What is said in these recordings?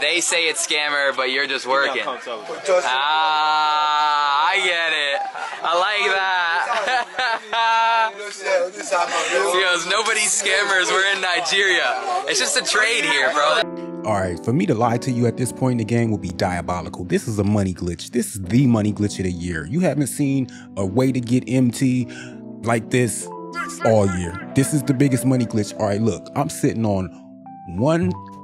They say it's scammer, but you're just working. Ah, I get it. I like that. Because nobody's scammers. We're in Nigeria. It's just a trade here, bro. All right, for me to lie to you at this point in the game will be diabolical. This is a money glitch. This is the money glitch of the year. You haven't seen a way to get MT like this all year. This is the biggest money glitch. All right, look, I'm sitting on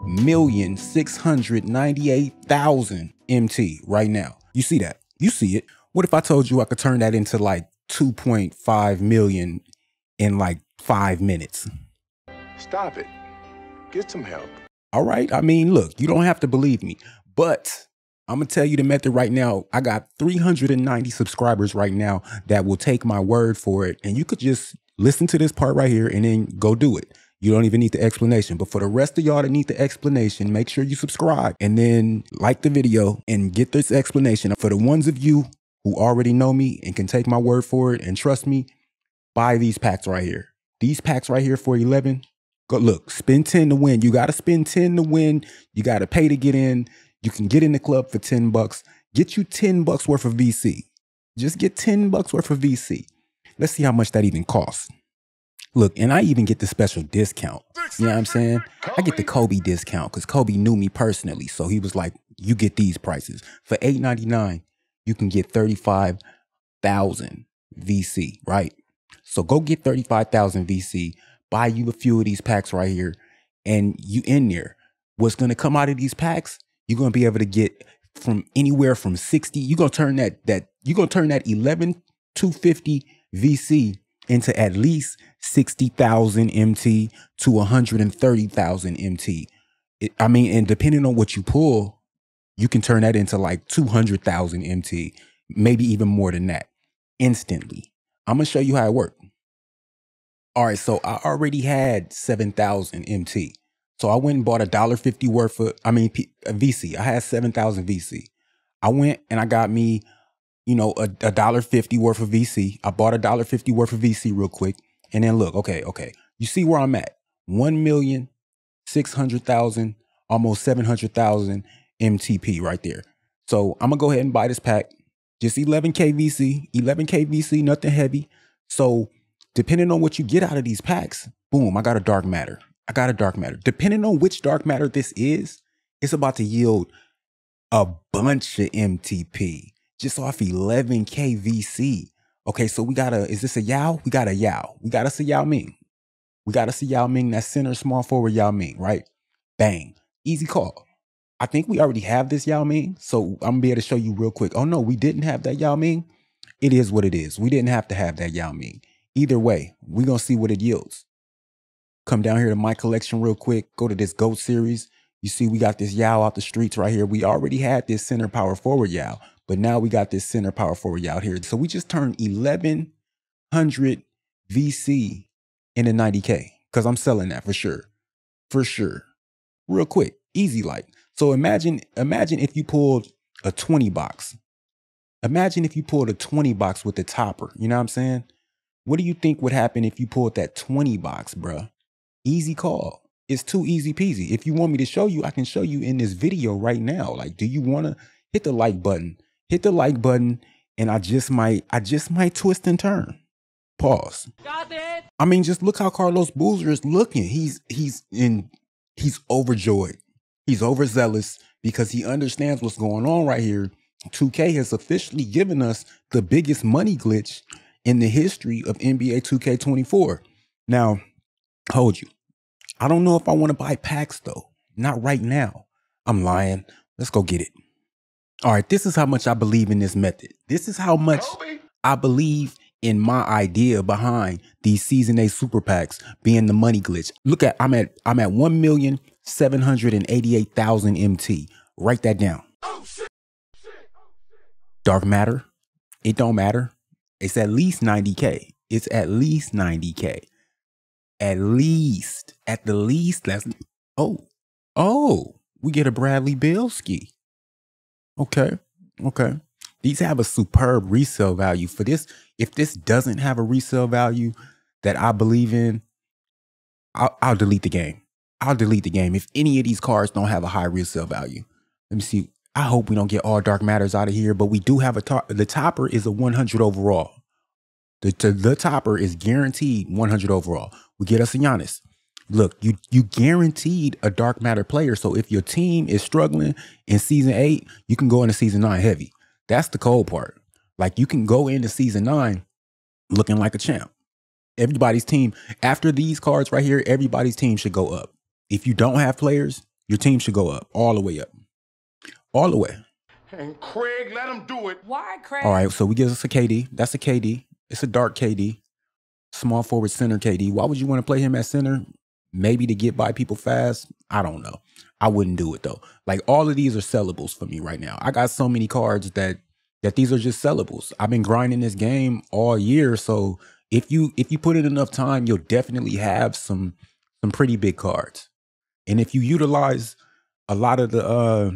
1,698,000 MT right now. You see that? You see it. What if I told you I could turn that into like 2.5 million in like five minutes? Stop it. Get some help. All right. I mean, look, you don't have to believe me, but I'm gonna tell you the method right now. I got 390 subscribers right now that will take my word for it. And you could just listen to this part right here and then go do it. You don't even need the explanation. But for the rest of y'all that need the explanation, make sure you subscribe and then like the video and get this explanation. For the ones of you who already know me and can take my word for it and trust me, buy these packs right here. These packs right here for 11, Go look, spend 10 to win. You got to spend 10 to win. You got to pay to get in. You can get in the club for 10 bucks. Get you 10 bucks worth of VC. Just get 10 bucks worth of VC. Let's see how much that even costs. Look, and I even get the special discount. You know what I'm saying? I get the Kobe discount because Kobe knew me personally. So he was like, you get these prices. For $8.99, you can get 35,000 VC, right? So go get 35,000 VC buy you a few of these packs right here, and you in there. What's gonna come out of these packs? You're gonna be able to get from anywhere from 60. You're gonna turn that that you're gonna turn that 11 250 VC into at least 60,000 MT to 130,000 MT. It, I mean, and depending on what you pull, you can turn that into like 200,000 MT, maybe even more than that instantly. I'm gonna show you how it works. All right, so I already had 7,000 MT. So I went and bought a dollar fifty worth of, I mean, P, VC. I had 7,000 VC. I went and I got me, you know, a, a dollar fifty worth of VC. I bought a dollar fifty worth of VC real quick. And then look, okay, okay. You see where I'm at? 1,600,000, almost 700,000 MTP right there. So I'm gonna go ahead and buy this pack. Just 11 KVC, 11 KVC, nothing heavy. So depending on what you get out of these packs, boom, I got a dark matter. I got a dark matter. Depending on which dark matter this is, it's about to yield a bunch of MTP just off 11K VC. Okay, so we got a, is this a Yao? We got a Yao. We got us a Yao Ming. We got us a Yao Ming, that center small forward Yao Ming, right? Bang. Easy call. I think we already have this Yao Ming, so I'm gonna be able to show you real quick. Oh no, we didn't have that Yao Ming. It is what it is. We didn't have to have that Yao Ming. Either way, we're to see what it yields. Come down here to my collection real quick. Go to this GOAT series. You see, we got this Yao out the streets right here. We already had this center power forward Yao, but now we got this center power forward out here. So we just turned 1100 VC into 90K because I'm selling that for sure. For sure. Real quick, easy like. So imagine, imagine if you pulled a 20 box. Imagine if you pulled a 20 box with the topper. You know what I'm saying? What do you think would happen if you pulled that 20 box, bruh? Easy call. It's too easy peasy. If you want me to show you, I can show you in this video right now. Like, do you want to hit the like button? Hit the like button, and I just might, I just might twist and turn. Pause. I mean, just look how Carlos Boozer is looking. He's he's in he's overjoyed. He's overzealous because he understands what's going on right here. 2K has officially given us the biggest money glitch in the history of NBA 2K24. Now, hold you. I don't know if I want to buy packs though. Not right now. I'm lying. Let's go get it. All right, this is how much I believe in this method. This is how much I believe in my idea behind these season A super packs being the money glitch. Look at I'm at I'm at 1,788,000 MT. Write that down. Oh, Dark matter. It don't matter. It's at least 90K. It's at least 90K. At least, at the least, that's oh, oh, we get a Bradley Bilski. Okay, okay. These have a superb resale value for this. If this doesn't have a resale value that I believe in, I'll, I'll delete the game. I'll delete the game if any of these cards don't have a high resale value. Let me see. I hope we don't get all dark matters out of here, but we do have a top. The topper is a 100 overall. The, the, the topper is guaranteed 100 overall. We get us a Giannis. Look, you you guaranteed a dark matter player. So if your team is struggling in season eight, you can go into season nine heavy. That's the cold part. Like you can go into season nine looking like a champ. Everybody's team, after these cards right here, everybody's team should go up. If you don't have players, your team should go up all the way up. All the way. And Craig, let him do it. Why, Craig? All right, so we get us a KD. That's a KD. It's a dark KD. Small forward center KD. Why would you want to play him at center? Maybe to get by people fast. I don't know. I wouldn't do it though. Like all of these are sellables for me right now. I got so many cards that that these are just sellables. I've been grinding this game all year, so if you if you put in enough time, you'll definitely have some some pretty big cards. And if you utilize a lot of the uh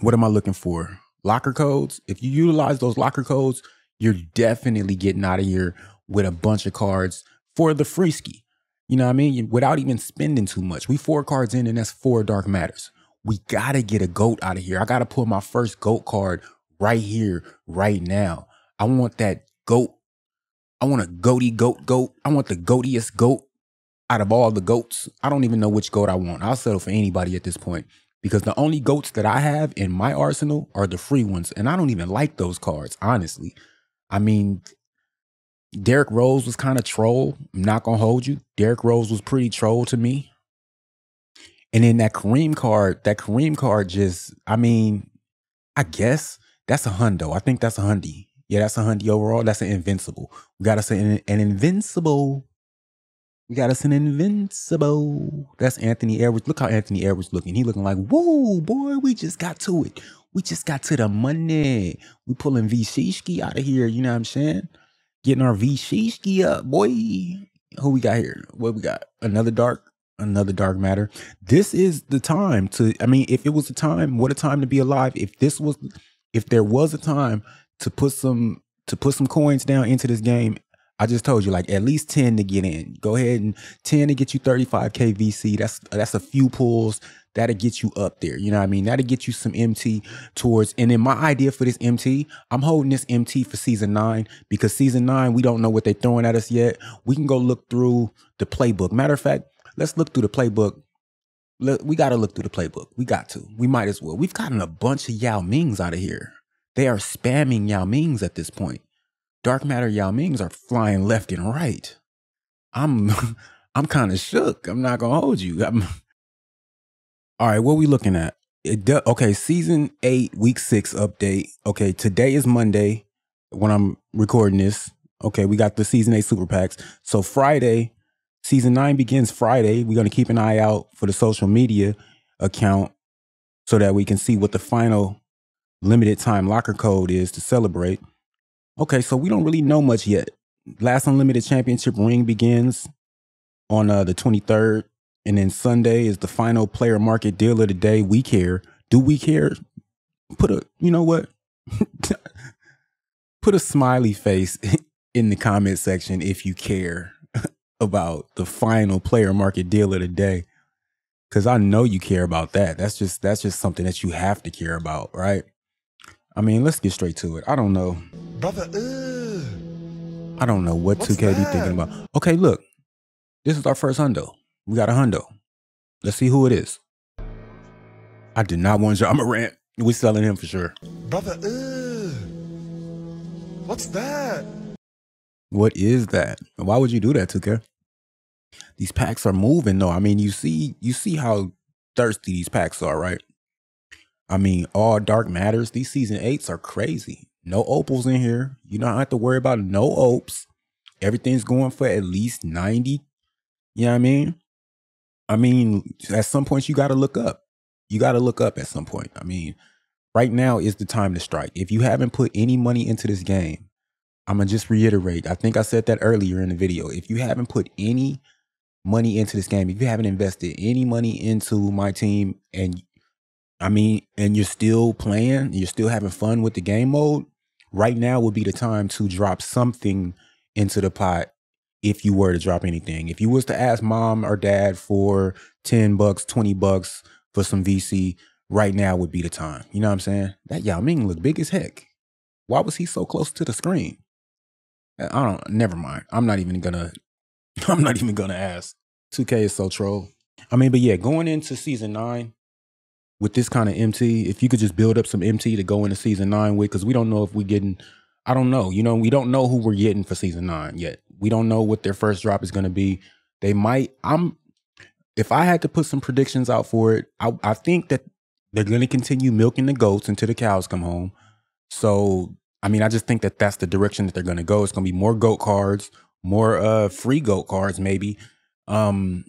what am I looking for? Locker codes. If you utilize those locker codes, you're definitely getting out of here with a bunch of cards for the free ski. You know what I mean? Without even spending too much. We four cards in and that's four dark matters. We gotta get a goat out of here. I gotta pull my first goat card right here, right now. I want that goat. I want a goaty goat goat. I want the goatiest goat out of all the goats. I don't even know which goat I want. I'll settle for anybody at this point because the only goats that I have in my arsenal are the free ones. And I don't even like those cards, honestly. I mean, Derrick Rose was kind of troll. I'm not gonna hold you. Derrick Rose was pretty troll to me. And then that Kareem card, that Kareem card just, I mean, I guess that's a hundo. I think that's a hundy. Yeah, that's a hundy overall. That's an invincible. We got us an, an invincible. We got us an invincible. That's Anthony Edwards. Look how Anthony Edwards looking. He looking like, whoa, boy, we just got to it. We just got to the money. We pulling V Shishki out of here. You know what I'm saying? Getting our V Shishki up, boy. Who we got here? What we got? Another dark, another dark matter. This is the time to. I mean, if it was a time, what a time to be alive. If this was, if there was a time to put some to put some coins down into this game. I just told you like at least 10 to get in. Go ahead and 10 to get you 35k VC. That's that's a few pulls that'll get you up there. You know what I mean? That'll get you some MT towards. And then my idea for this MT, I'm holding this MT for season nine because season nine, we don't know what they're throwing at us yet. We can go look through the playbook. Matter of fact, let's look through the playbook. We got to look through the playbook. We got to. We might as well. We've gotten a bunch of Yao Mings out of here. They are spamming Yao Mings at this point. Dark matter Yao Mings are flying left and right. I'm I'm kind of shook. I'm not gonna hold you. I'm, all right, what are we looking at? Do, okay, season eight, week six update. Okay, today is Monday when I'm recording this. Okay, we got the season eight super packs. So Friday, season nine begins Friday. We're gonna keep an eye out for the social media account so that we can see what the final limited time locker code is to celebrate. Okay, so we don't really know much yet. Last Unlimited Championship ring begins on uh, the 23rd. And then Sunday is the final player market deal of the day. We care. Do we care? Put a, you know what? Put a smiley face in the comment section if you care about the final player market deal of the day. Cause I know you care about that. That's just that's just something that you have to care about, right? I mean, let's get straight to it. I don't know. Brother, ugh. I don't know what What's 2K be thinking about. Okay, look. This is our first hundo. We got a hundo. Let's see who it is. I did not want Ja Morant. We selling him for sure. Brother, ugh. What's that? What is that? Why would you do that, 2K? These packs are moving though. I mean, you see, you see how thirsty these packs are, right? I mean, all dark matters. These season eights are crazy. No opals in here. You don't have to worry about no opes. Everything's going for at least 90. You know what I mean? I mean, at some point you gotta look up. You gotta look up at some point. I mean, right now is the time to strike. If you haven't put any money into this game, I'm gonna just reiterate. I think I said that earlier in the video. If you haven't put any money into this game, if you haven't invested any money into my team, and I mean, and you're still playing, you're still having fun with the game mode, right now would be the time to drop something into the pot. if you were to drop anything. If you was to ask mom or dad for 10 bucks, 20 bucks for some VC, right now would be the time. You know what I'm saying? That Yao Ming looked big as heck. Why was he so close to the screen? Eh, I don't never mind. I'm not even gonna I'm not even gonna ask. 2K is so troll. I mean, but yeah, going into season nine with this kind of MT, if you could just build up some MT to go into season nine with, because we don't know if we're getting I don't know. You know, we don't know who we're getting for season nine yet. We don't know what their first drop is gonna be. They might I'm if I had to put some predictions out for it, I, I think that they're going to continue milking the goats until the cows come home. So, I mean, I just think that that's the direction that they're going to go. It's going to be more goat cards, more uh free goat cards, maybe, um,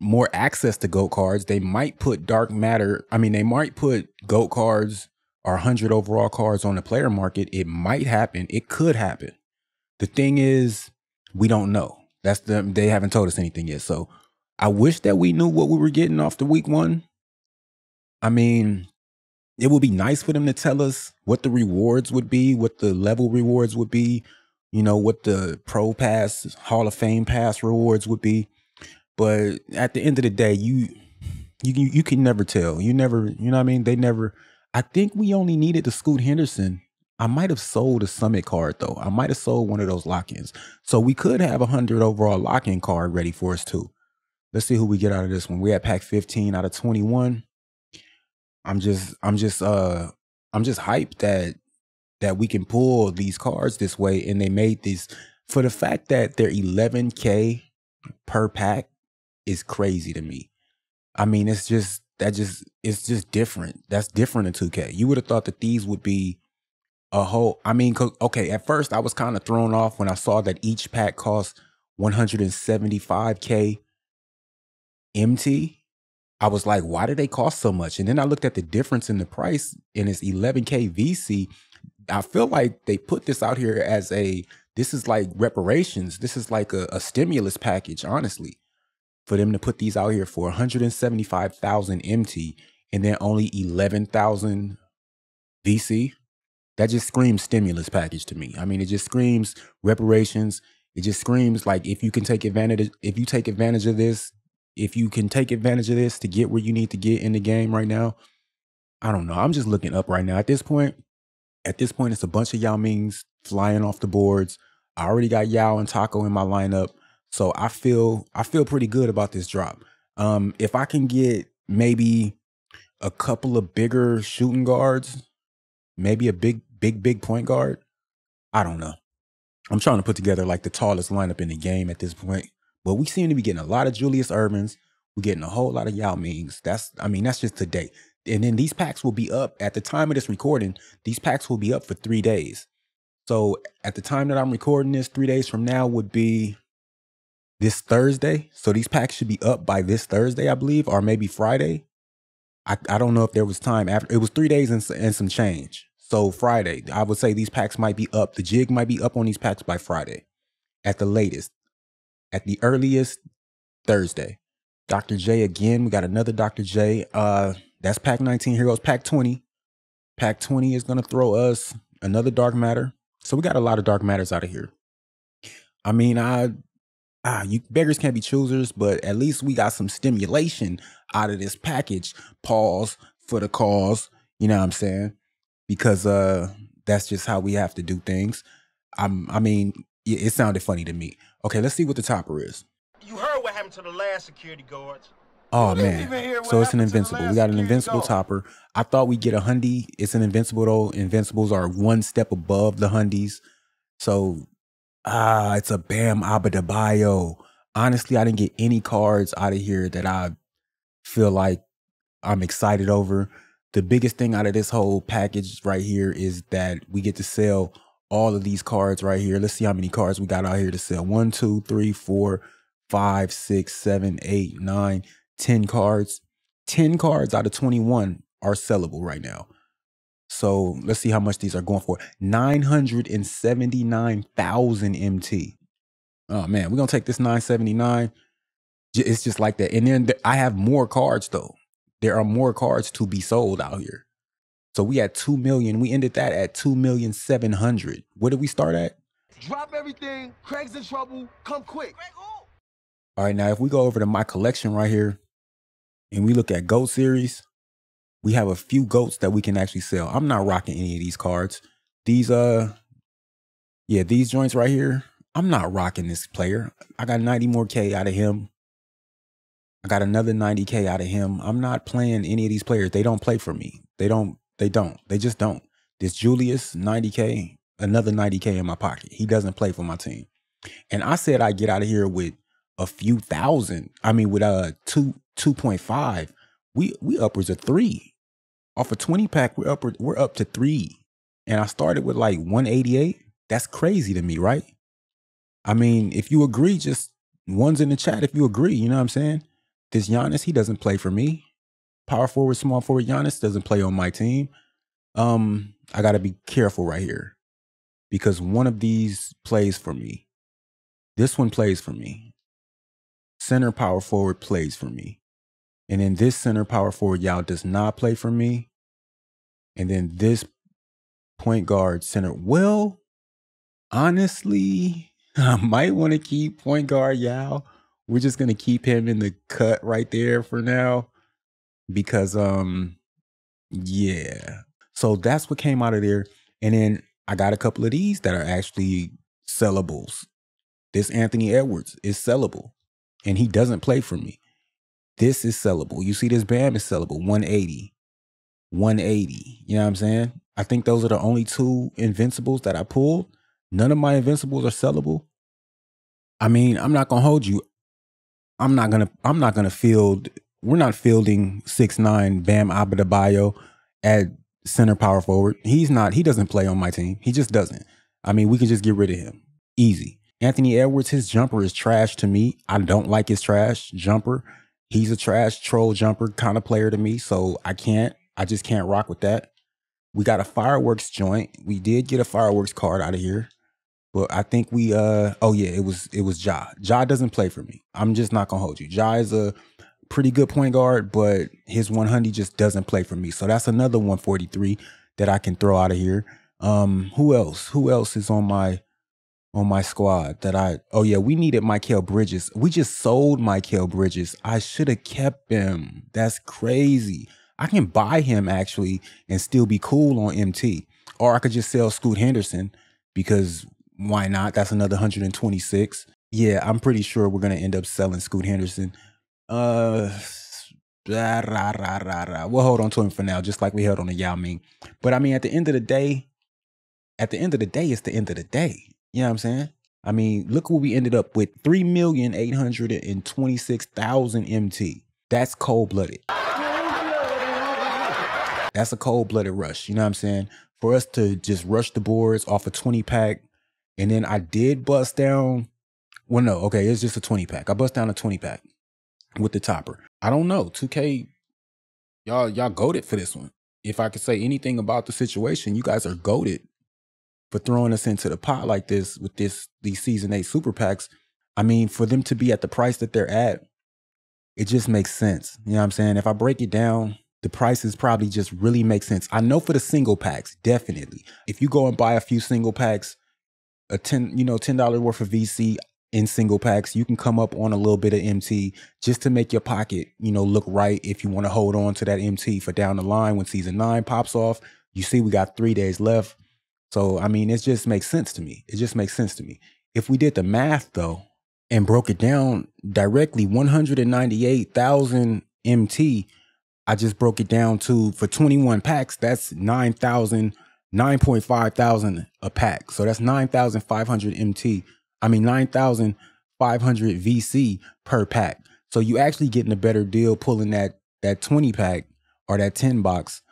more access to goat cards. They might put dark matter. I mean, they might put goat cards or 100 overall cards on the player market. It might happen. It could happen. The thing is, we don't know. That's the they haven't told us anything yet. So I wish that we knew what we were getting off the week one. I mean, it would be nice for them to tell us what the rewards would be, what the level rewards would be, you know, what the pro pass, Hall of Fame pass rewards would be. But at the end of the day, you you you can never tell. You never, you know what I mean? They never I think we only needed the Scoot Henderson. I might have sold a summit card though. I might have sold one of those lock-ins. So we could have a hundred overall lock-in card ready for us too. Let's see who we get out of this one. We at pack 15 out of 21. I'm just I'm just uh I'm just hyped that that we can pull these cards this way and they made these for the fact that they're 11k per pack is crazy to me. I mean, it's just that just it's just different. That's different in 2K. You would have thought that these would be a whole I mean, okay, at first I was kind of thrown off when I saw that each pack cost 175k MT. I was like, why do they cost so much? And then I looked at the difference in the price and it's 11K VC. I feel like they put this out here as a, this is like reparations. This is like a, a stimulus package, honestly, for them to put these out here for 175,000 MT and then only 11,000 VC. That just screams stimulus package to me. I mean, it just screams reparations. It just screams like if you can take advantage, if you take advantage of this, if you can take advantage of this to get where you need to get in the game right now, I don't know. I'm just looking up right now. At this point, at this point, it's a bunch of Yao Mings flying off the boards. I already got Yao and Tacko in my lineup. So I feel I feel pretty good about this drop. Um, if I can get maybe a couple of bigger shooting guards, maybe a big, big, big point guard. I don't know. I'm trying to put together like the tallest lineup in the game at this point. But we seem to be getting a lot of Julius Ervings. We're getting a whole lot of Yao Mings. That's, I mean, that's just today. And then these packs will be up at the time of this recording. These packs will be up for three days. So at the time that I'm recording this, three days from now would be this Thursday. So these packs should be up by this Thursday, I believe, or maybe Friday. I, I don't know if there was time after. It was three days and, and some change. So Friday, I would say these packs might be up. The jig might be up on these packs by Friday at the latest at the earliest Thursday. Dr. J again. We got another Dr. J. Uh, that's pack 19. Here goes pack 20. Pack 20 is gonna throw us another dark matter. So we got a lot of dark matters out of here. I mean, I ah, you beggars can't be choosers, but at least we got some stimulation out of this package. Pause for the cause. You know what I'm saying? Because uh that's just how we have to do things. I'm I mean, it sounded funny to me. Okay, let's see what the topper is. You heard what happened to the last security guards. Oh man. So it's an invincible. We got an invincible topper. I thought we'd get a Hundy. It's an invincible though. Invincibles are one step above the Hundies. So ah, it's a Bam Adebayo. Honestly, I didn't get any cards out of here that I feel like I'm excited over. The biggest thing out of this whole package right here is that we get to sell all of these cards right here. Let's see how many cards we got out here to sell. One, two, three, four, five, six, seven, eight, nine, ten cards. 10 cards out of 21 are sellable right now. So let's see how much these are going for. 979,000 MT. Oh man, we're going to take this 979. It's just like that. And then I have more cards though. There are more cards to be sold out here. So we had 2 million. We ended that at 2 million 700. What did we start at? Drop everything. Craig's in trouble. Come quick. All right, now if we go over to my collection right here and we look at GOAT series, we have a few GOATs that we can actually sell. I'm not rocking any of these cards. These, uh, yeah, these joints right here, I'm not rocking this player. I got 90 more K out of him. I got another 90K out of him. I'm not playing any of these players. They don't play for me. They don't, they don't. They just don't. This Julius, 90K, another 90K in my pocket. He doesn't play for my team. And I said I get out of here with a few thousand. I mean, with uh two two point five, we we upwards of three. Off a 20 pack, we're we're up to three. And I started with like 188. That's crazy to me, right? I mean, if you agree, just one's in the chat if you agree, you know what I'm saying? This Giannis, he doesn't play for me. Power forward, small forward Giannis doesn't play on my team. Um, I gotta be careful right here. Because one of these plays for me. This one plays for me center power forward plays for me. And then this center power forward, Yao does not play for me. And then this point guard center, well, honestly, I might want to keep point guard Yao. We're just gonna keep him in the cut right there for now. Because um yeah. So that's what came out of there. And then I got a couple of these that are actually sellables. This Anthony Edwards is sellable and he doesn't play for me. This is sellable. You see, this Bam is sellable. 180. 180. You know what I'm saying? I think those are the only two invincibles that I pulled. None of my invincibles are sellable. I mean, I'm not gonna hold you. I'm not gonna I'm not gonna field we're not fielding six nine Bam Adebayo at center power forward. He's not, he doesn't play on my team. He just doesn't. I mean, we can just get rid of him. Easy. Anthony Edwards, his jumper is trash to me. I don't like his trash jumper. He's a trash troll jumper kind of player to me. So I can't, I just can't rock with that. We got a fireworks joint. We did get a fireworks card out of here. But I think we uh oh yeah, it was it was Ja. Ja doesn't play for me. I'm just not gonna hold you. Ja is a pretty good point guard, but his 100 just doesn't play for me. So that's another 143 that I can throw out of here. Um, who else? Who else is on my on my squad that I oh yeah, we needed Mikal Bridges. We just sold Mikal Bridges. I should have kept him. That's crazy. I can buy him actually and still be cool on MT. Or I could just sell Scoot Henderson because why not? That's another 126. Yeah, I'm pretty sure we're gonna end up selling Scoot Henderson. Uh rah, rah, rah, rah. we'll hold on to him for now, just like we held on to Yao Ming. But I mean, at the end of the day, at the end of the day, it's the end of the day. You know what I'm saying? I mean, look what we ended up with 3,826,000 MT. That's cold blooded. That's a cold blooded rush. You know what I'm saying? For us to just rush the boards off a 20 pack. And then I did bust down. Well, no, okay, it's just a 20 pack. I bust down a 20 pack with the topper. I don't know. 2K, y'all, y'all goaded for this one. If I could say anything about the situation, you guys are goaded for throwing us into the pot like this with this these season eight super packs. I mean, for them to be at the price that they're at, it just makes sense. You know what I'm saying? If I break it down, the prices probably just really make sense. I know for the single packs, definitely. If you go and buy a few single packs, a 10, you know, $10 worth of VC in single packs, you can come up on a little bit of MT just to make your pocket, you know, look right if you want to hold on to that MT for down the line when season nine pops off. You see, we got three days left. So, I mean, it just makes sense to me. It just makes sense to me. If we did the math though and broke it down directly 198,000 MT, I just broke it down to for 21 packs, that's 9,000, 9.5 thousand a pack. So that's 9,500 MT. I mean, 9,500 VC per pack. So you actually getting a better deal pulling that, that 20 pack or that 10 box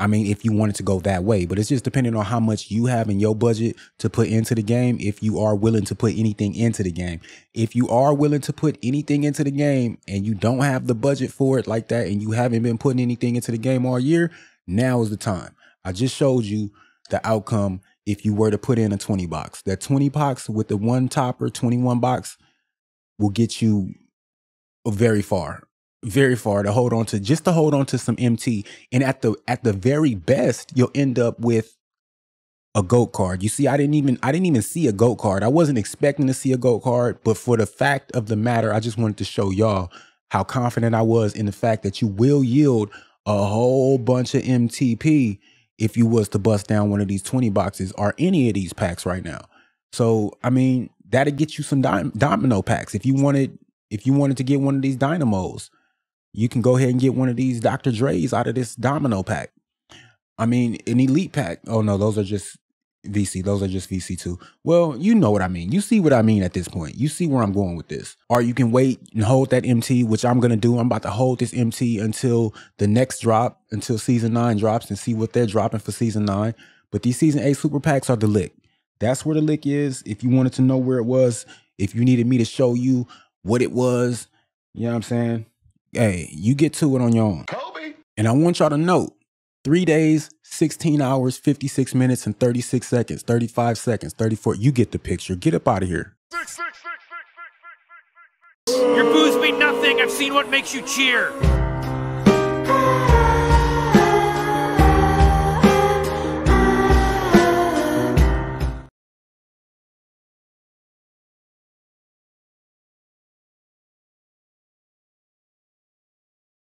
I mean, if you wanted to go that way, but it's just depending on how much you have in your budget to put into the game. If you are willing to put anything into the game, if you are willing to put anything into the game and you don't have the budget for it like that, and you haven't been putting anything into the game all year, now is the time. I just showed you the outcome if you were to put in a 20 box. That 20 box with the one topper, 21 box will get you very far very far to hold on to just to hold on to some MT. And at the at the very best, you'll end up with a goat card. You see, I didn't even I didn't even see a goat card. I wasn't expecting to see a goat card, but for the fact of the matter, I just wanted to show y'all how confident I was in the fact that you will yield a whole bunch of MTP if you was to bust down one of these 20 boxes or any of these packs right now. So, I mean, that'll get you some domino packs. If you wanted if you wanted to get one of these dynamos, you can go ahead and get one of these Dr. Dre's out of this domino pack. I mean, an elite pack. Oh no, those are just VC. Those are just VC2. Well, you know what I mean. You see what I mean at this point. You see where I'm going with this. Or you can wait and hold that MT, which I'm going to do. I'm about to hold this MT until the next drop, until season nine drops and see what they're dropping for season nine. But these season eight super packs are the lick. That's where the lick is. If you wanted to know where it was, if you needed me to show you what it was, you know what I'm saying? Hey, you get to it on your own. Kobe. And I want y'all to note Three days, 16 hours, 56 minutes, and 36 seconds, 35 seconds, 34. You get the picture. Get up out of here. Your booze mean nothing. I've seen what makes you cheer.